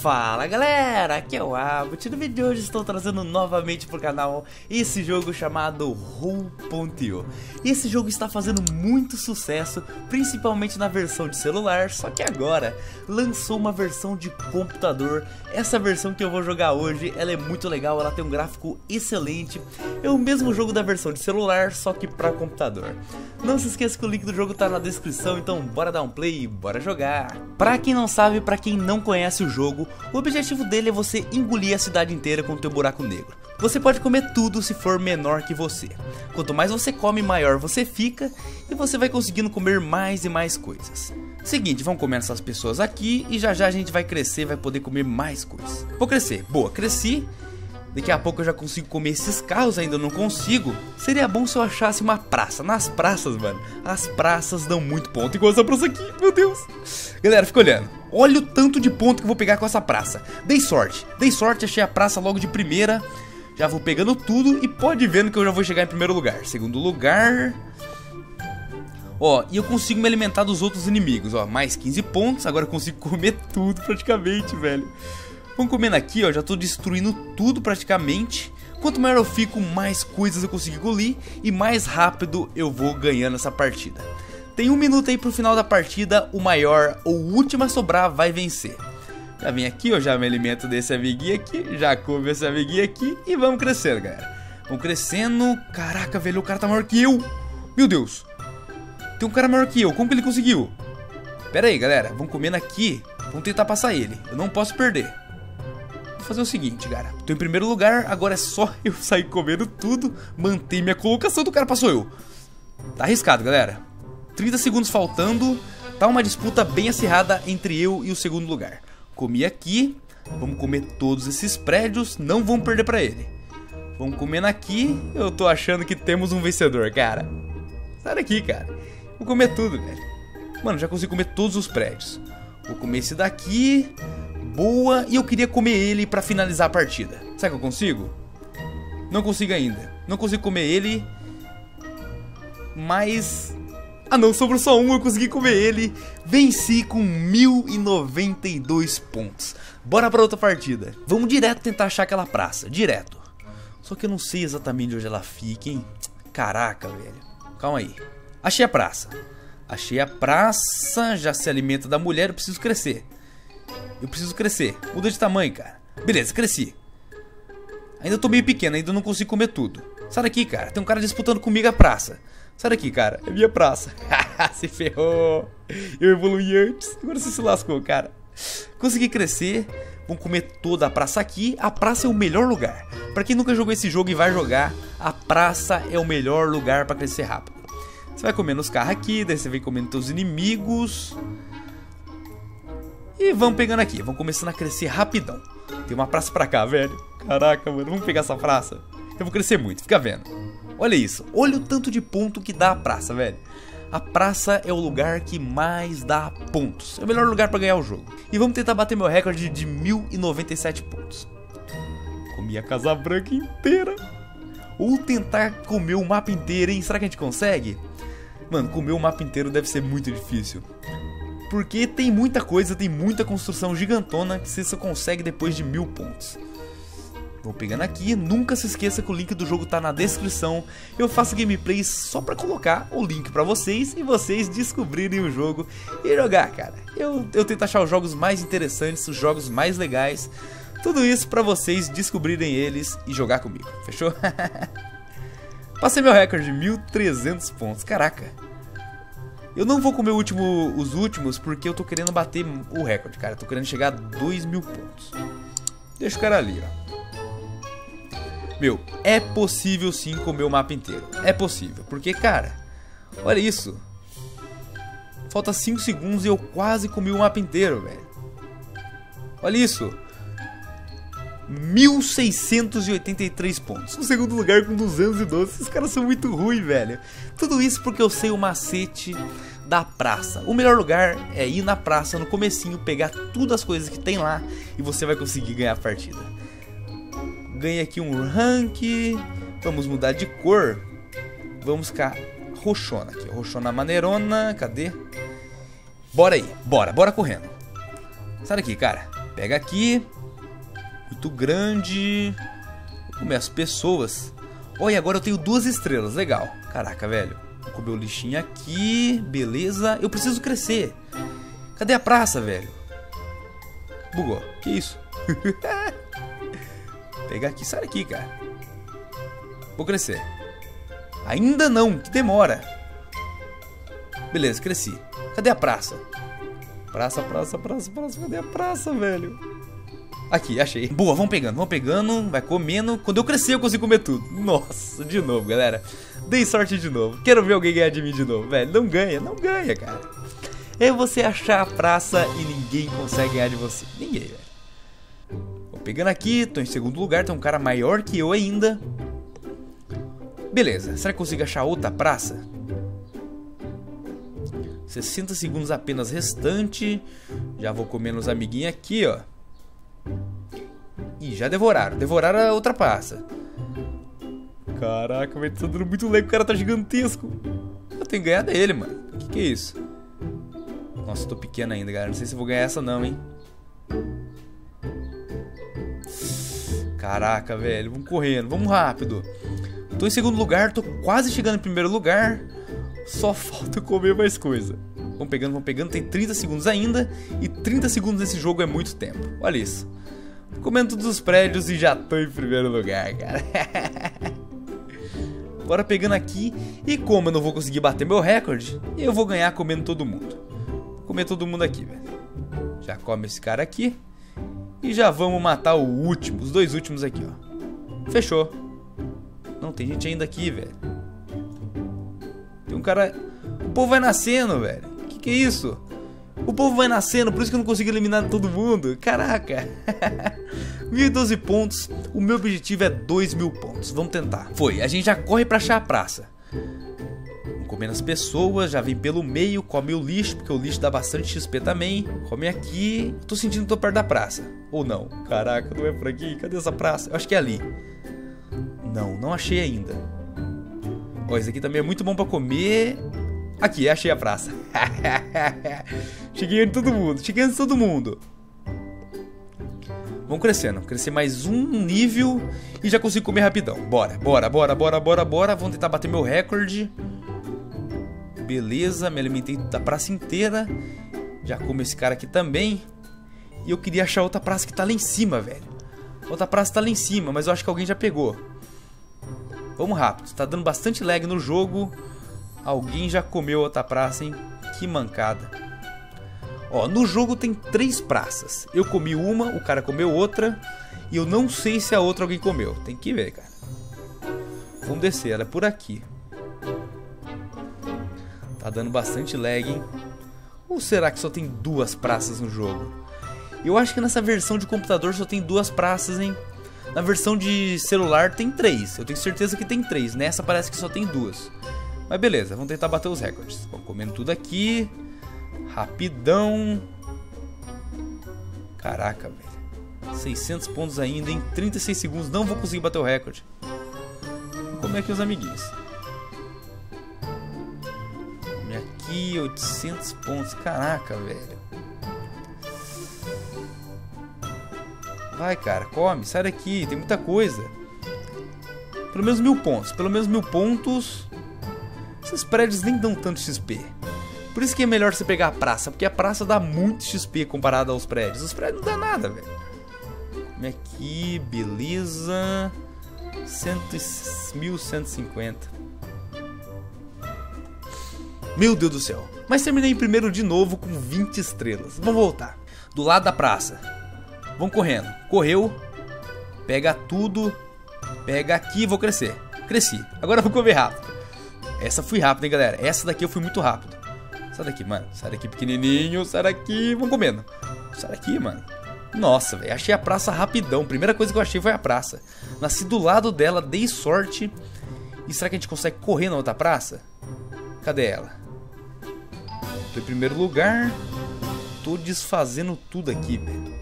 Fala galera, aqui é o Abbott. No vídeo de hoje estou trazendo novamente para o canal esse jogo chamado Roll.io. Esse jogo está fazendo muito sucesso, principalmente na versão de celular, só que agora lançou uma versão de computador. Essa versão que eu vou jogar hoje, ela é muito legal, ela tem um gráfico excelente. É o mesmo jogo da versão de celular, só que para computador. Não se esqueça que o link do jogo está na descrição, então bora dar um play e bora jogar. Para quem não sabe, para quem não conhece o jogo, o objetivo dele é você engolir a cidade inteira com o teu buraco negro. Você pode comer tudo se for menor que você. Quanto mais você come, maior você fica e você vai conseguindo comer mais e mais coisas. Seguinte, vamos comer essas pessoas aqui e já já a gente vai crescer, vai poder comer mais coisas. Vou crescer. Boa, cresci. Daqui a pouco eu já consigo comer esses carros, ainda não consigo. Seria bom se eu achasse uma praça. Nas praças, mano, as praças dão muito ponto. Igual essa praça aqui, meu Deus. Galera, fica olhando. Olha o tanto de ponto que eu vou pegar com essa praça. Dei sorte. Dei sorte, achei a praça logo de primeira. Já vou pegando tudo e pode vendo que eu já vou chegar em primeiro lugar. Segundo lugar... Ó, e eu consigo me alimentar dos outros inimigos, ó. Mais 15 pontos, agora eu consigo comer tudo praticamente, velho. Vamos comendo aqui, ó, já tô destruindo tudo praticamente. Quanto maior eu fico, mais coisas eu consigo engolir e mais rápido eu vou ganhando essa partida. Tem um minuto aí pro final da partida, o maior ou o último a sobrar vai vencer. Já vem aqui, eu já me alimento desse amiguinho aqui, já como esse amiguinho aqui e vamos crescendo, galera. Vamos crescendo. Caraca, velho, o cara tá maior que eu. Meu Deus. Tem um cara maior que eu, como que ele conseguiu? Pera aí, galera, vamos comendo aqui. Vamos tentar passar ele. Eu não posso perder fazer o seguinte, cara. Tô em primeiro lugar, agora é só eu sair comendo tudo, manter minha colocação do cara passou eu. Tá arriscado, galera. 30 segundos faltando, tá uma disputa bem acirrada entre eu e o segundo lugar. Comi aqui, vamos comer todos esses prédios, não vamos perder pra ele. Vamos comendo aqui, eu tô achando que temos um vencedor, cara. Sai daqui, cara. Vou comer tudo, velho. Mano, já consigo comer todos os prédios. Vou comer esse daqui, boa e eu queria comer ele para finalizar a partida. Será que eu consigo? Não consigo ainda. Não consigo comer ele. Mas... Ah não, sobrou só um, eu consegui comer ele. Venci com 1092 pontos. Bora pra outra partida. Vamos direto tentar achar aquela praça, direto. Só que eu não sei exatamente onde ela fica, hein? Caraca, velho. Calma aí. Achei a praça. Achei a praça, já se alimenta da mulher, eu preciso crescer. Eu preciso crescer. Muda de tamanho, cara. Beleza, cresci. Ainda tô meio pequeno, ainda não consigo comer tudo. Sai daqui, cara. Tem um cara disputando comigo a praça. Sai daqui, cara. É minha praça. se ferrou. Eu evolui antes. Agora você se lascou, cara. Consegui crescer. Vamos comer toda a praça aqui. A praça é o melhor lugar. Para quem nunca jogou esse jogo e vai jogar, a praça é o melhor lugar para crescer rápido. Você vai comendo os carros aqui, daí você vem comendo seus inimigos. E vamos pegando aqui, vamos começando a crescer rapidão. Tem uma praça pra cá, velho. Caraca, mano, vamos pegar essa praça. Eu vou crescer muito, fica vendo. Olha isso, olha o tanto de ponto que dá a praça, velho. A praça é o lugar que mais dá pontos. É o melhor lugar para ganhar o jogo. E vamos tentar bater meu recorde de 1097 pontos. Comi a Casa Branca inteira. Ou tentar comer o mapa inteiro, hein? Será que a gente consegue? Mano, comer o mapa inteiro deve ser muito difícil. Porque tem muita coisa, tem muita construção gigantona que você só consegue depois de mil pontos. Vou pegando aqui, nunca se esqueça que o link do jogo tá na descrição. Eu faço gameplays só pra colocar o link pra vocês e vocês descobrirem o jogo e jogar, cara. Eu, eu tento achar os jogos mais interessantes, os jogos mais legais. Tudo isso pra vocês descobrirem eles e jogar comigo, fechou? Passei meu recorde, 1300 pontos, caraca. Eu não vou comer último, os últimos porque eu tô querendo bater o recorde, cara. Eu tô querendo chegar a 2 mil pontos. Deixa o cara ali, ó. Meu, é possível sim comer o mapa inteiro. É possível. Porque, cara, olha isso. Falta 5 segundos e eu quase comi o mapa inteiro, velho. Olha isso. 1683 pontos. O segundo lugar com 212. Esses caras são muito ruins, velho. Tudo isso porque eu sei o macete da praça. O melhor lugar é ir na praça no comecinho, pegar todas as coisas que tem lá e você vai conseguir ganhar a partida. Ganha aqui um rank. Vamos mudar de cor. Vamos ficar roxona aqui. Roxona maneirona. Cadê? Bora aí. Bora. Bora correndo. Sai daqui, cara. Pega aqui. Muito grande. Comer as pessoas. Olha, agora eu tenho duas estrelas. Legal. Caraca, velho. Vou comer o lixinho aqui. Beleza. Eu preciso crescer. Cadê a praça, velho? Bugou. Que isso? Pegar aqui. Sai daqui, cara. Vou crescer. Ainda não. Que demora. Beleza, cresci. Cadê a praça? Praça, praça, praça, praça. Cadê a praça, velho? Aqui, achei. Boa, vamos pegando, vamos pegando, vai comendo. Quando eu crescer, eu consigo comer tudo. Nossa, de novo, galera. Dei sorte de novo. Quero ver alguém ganhar de mim de novo, velho. Não ganha, não ganha, cara. É você achar a praça e ninguém consegue ganhar de você. Ninguém, velho. Pegando aqui, tô em segundo lugar, tem um cara maior que eu ainda. Beleza, será que eu consigo achar outra praça? 60 segundos apenas restante. Já vou comendo os amiguinhos aqui, ó. Ih, já devoraram. Devoraram a outra passa. Caraca, velho, tá dando muito legal. O cara tá gigantesco. Eu tenho que ganhar dele, mano. O que, que é isso? Nossa, eu tô pequeno ainda, galera. Não sei se eu vou ganhar essa não, hein. Caraca, velho. Vamos correndo. Vamos rápido. Tô em segundo lugar. Tô quase chegando em primeiro lugar. Só falta comer mais coisa. Vamos pegando, vamos pegando. Tem 30 segundos ainda. E 30 segundos nesse jogo é muito tempo. Olha isso. Comendo todos os prédios e já tô em primeiro lugar, cara. Bora pegando aqui. E como eu não vou conseguir bater meu recorde, eu vou ganhar comendo todo mundo. Vou comer todo mundo aqui, velho. Já come esse cara aqui. E já vamos matar o último, os dois últimos aqui, ó. Fechou. Não, tem gente ainda aqui, velho. Tem um cara. O povo vai nascendo, velho. Que que é isso? O povo vai nascendo, por isso que eu não consigo eliminar todo mundo. Caraca. 1012 pontos. O meu objetivo é 2 mil pontos. Vamos tentar. Foi. A gente já corre pra achar a praça. Comendo as pessoas, já vem pelo meio, come o lixo, porque o lixo dá bastante XP também. Come aqui. Tô sentindo que tô perto da praça. Ou não? Caraca, não é por aqui? Cadê essa praça? Eu acho que é ali. Não, não achei ainda. Ó, esse aqui também é muito bom pra comer. Aqui, achei a praça. cheguei de todo mundo, cheguei de todo mundo. Vamos crescendo, crescer mais um nível e já consigo comer rapidão. Bora, bora, bora, bora, bora, bora. Vamos tentar bater meu recorde. Beleza, me alimentei da praça inteira. Já como esse cara aqui também. E eu queria achar outra praça que tá lá em cima, velho. Outra praça tá lá em cima, mas eu acho que alguém já pegou. Vamos rápido, tá dando bastante lag no jogo. Alguém já comeu outra praça, hein? Que mancada. Ó, no jogo tem três praças. Eu comi uma, o cara comeu outra. E eu não sei se a outra alguém comeu. Tem que ver, cara. Vamos descer, ela é por aqui. Tá dando bastante lag, hein? Ou será que só tem duas praças no jogo? Eu acho que nessa versão de computador só tem duas praças, hein? Na versão de celular tem três. Eu tenho certeza que tem três. Nessa parece que só tem duas. Mas beleza, vamos tentar bater os recordes. Vamos comendo tudo aqui. Rapidão. Caraca, velho. 600 pontos ainda em 36 segundos. Não vou conseguir bater o recorde. Vamos comer aqui os amiguinhos. Aqui, 800 pontos. Caraca, velho. Vai, cara, come, sai daqui, tem muita coisa. Pelo menos mil pontos, pelo menos mil pontos. Esses prédios nem dão tanto XP. Por isso que é melhor você pegar a praça, porque a praça dá muito XP comparado aos prédios. Os prédios não dá nada, velho. Come aqui, beleza. 1150. Meu Deus do céu. Mas terminei primeiro de novo com 20 estrelas. Vamos voltar. Do lado da praça. Vamos correndo. Correu. Pega tudo. Pega aqui, vou crescer. Cresci. Agora vou comer rápido. Essa fui rápido, hein, galera. Essa daqui eu fui muito rápido. Sai daqui, mano. Sai daqui, pequenininho. Sai daqui. Vamos comendo. Sai daqui, mano. Nossa, velho. Achei a praça rapidão. Primeira coisa que eu achei foi a praça. Nasci do lado dela, dei sorte. E será que a gente consegue correr na outra praça? Cadê ela? Em primeiro lugar. Tô desfazendo tudo aqui, velho.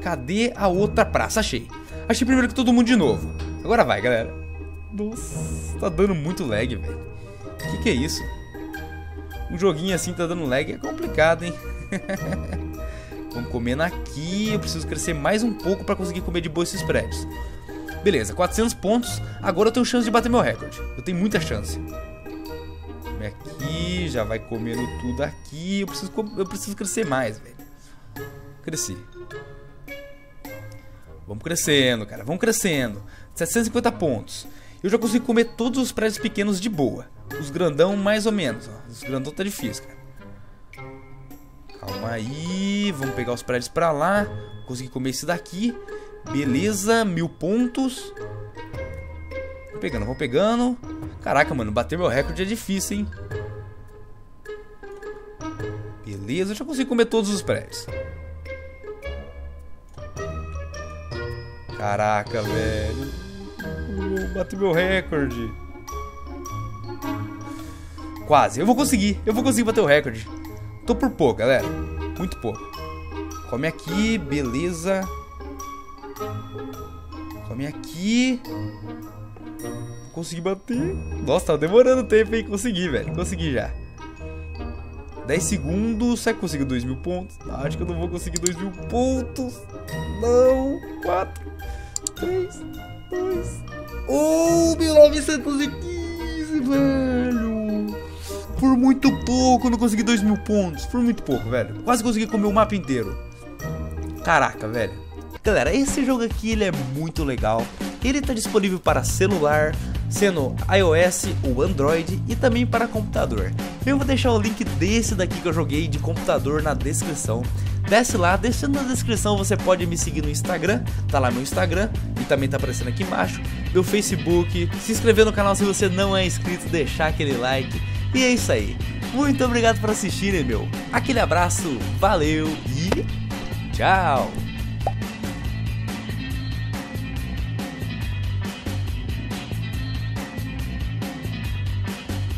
Cadê a outra praça? Achei. Achei primeiro que todo mundo de novo. Agora vai, galera. Nossa, tá dando muito lag, velho. Que que é isso? Um joguinho assim tá dando lag é complicado, hein? Vamos comendo aqui. Eu preciso crescer mais um pouco para conseguir comer de boa esses prédios. Beleza, 400 pontos. Agora eu tenho chance de bater meu recorde. Eu tenho muita chance. Já vai comendo tudo aqui. Eu preciso, eu preciso crescer mais, velho. Cresci. Vamos crescendo, cara. Vamos crescendo. 750 pontos. Eu já consigo comer todos os prédios pequenos de boa. Os grandão, mais ou menos. Ó. Os grandão tá difícil, cara. Calma aí. Vamos pegar os prédios pra lá. Consegui comer esse daqui. Beleza, mil pontos. Vou pegando, vou pegando. Caraca, mano, bater meu recorde é difícil, hein? Beleza, eu já consigo comer todos os prédios. Caraca, velho. Bati meu recorde. Quase. Eu vou conseguir. Eu vou conseguir bater o recorde. Tô por pouco, galera. Muito pouco. Come aqui, beleza. Come aqui. Consegui bater. Nossa, tá demorando tempo, hein? Consegui, velho. Consegui já. 10 segundos. Será que consigo 2 mil pontos? Não, acho que eu não vou conseguir 2 mil pontos. Não. 4, 3, 2. Oh, 1915, velho. Por muito pouco, eu não consegui 2 mil pontos. Por muito pouco, velho. Quase consegui comer o mapa inteiro. Caraca, velho. Galera, esse jogo aqui ele é muito legal. Ele está disponível para celular, sendo iOS ou Android e também para computador. Eu vou deixar o link desse daqui que eu joguei de computador na descrição. Desce lá, deixando na descrição você pode me seguir no Instagram, tá lá meu Instagram e também tá aparecendo aqui embaixo, meu Facebook, se inscrever no canal se você não é inscrito, deixar aquele like. E é isso aí. Muito obrigado por assistirem, meu. Aquele abraço, valeu e tchau!